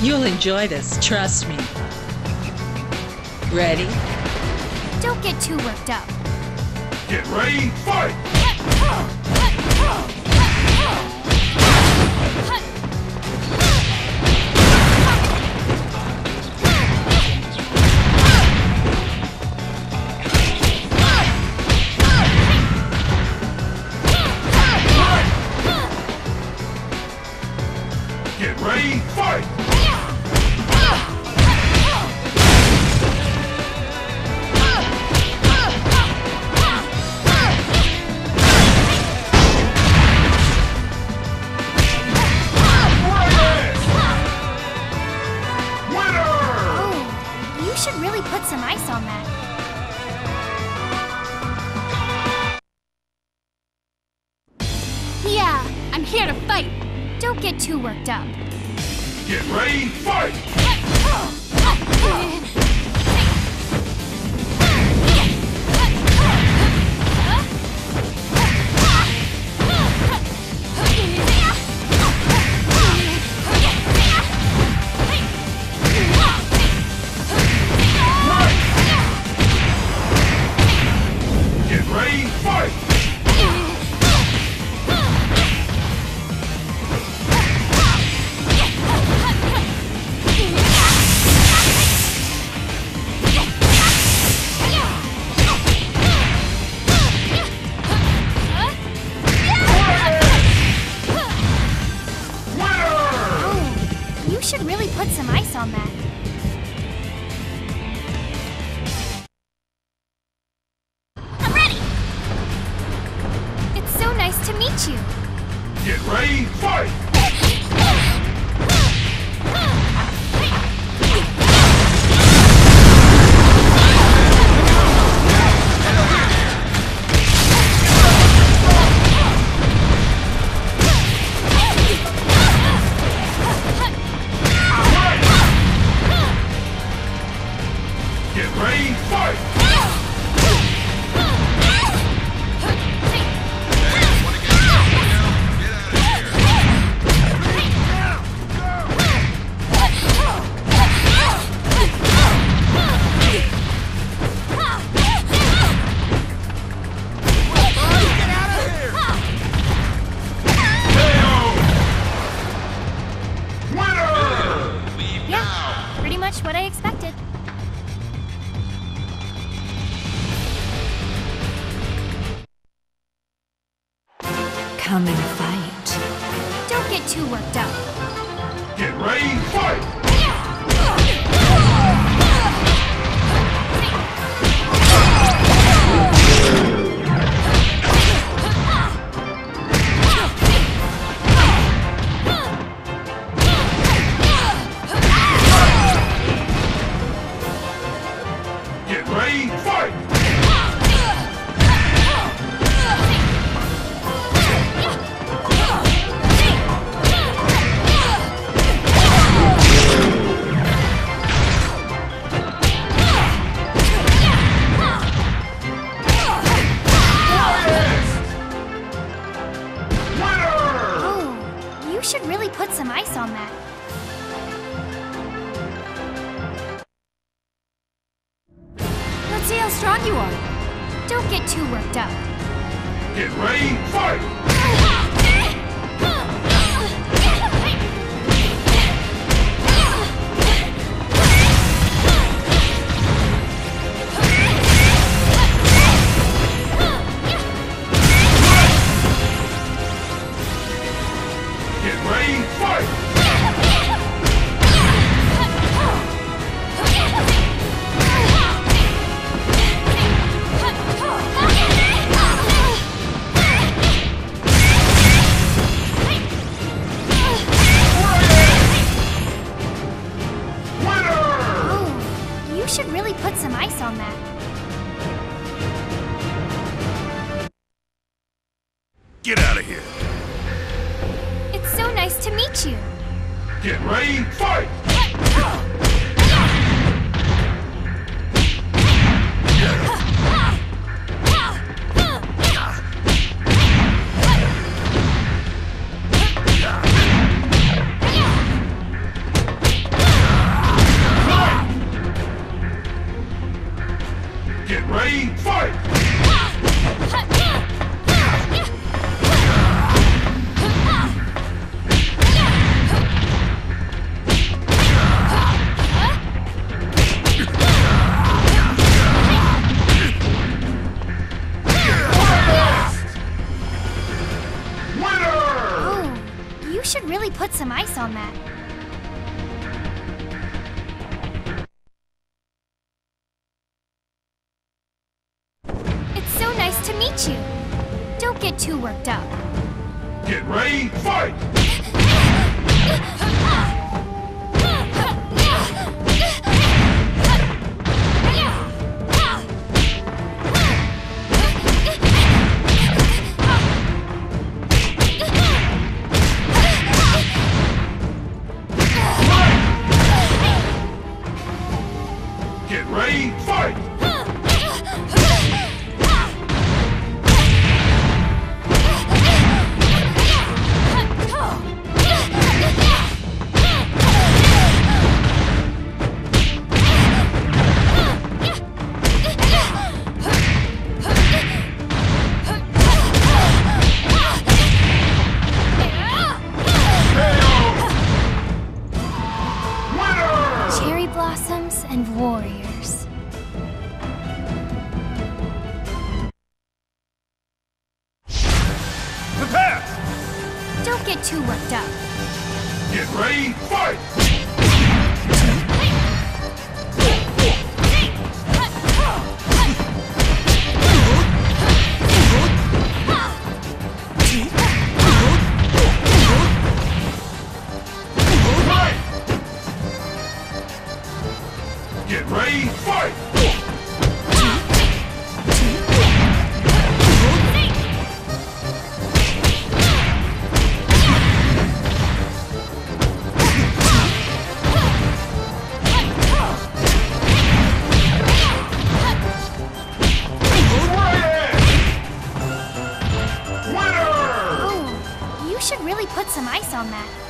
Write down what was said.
You'll enjoy this, trust me. Ready? Don't get too worked up. Get ready, fight! Get ready, fight! Here to fight. Don't get too worked up. Get ready, fight! On that. I'm ready! It's so nice to meet you. Get ready, fight! Come and fight. Don't get too worked up. Get ready, fight! Put some ice on that. Let's see how strong you are. Don't get too worked up. Get ready, fight! Get out of here! It's so nice to meet you. Get ready, fight! Uh. Should really put some ice on that. It's so nice to meet you. Don't get too worked up. Get ready, fight! get too worked up. Get ready, fight! Should really put some ice on that.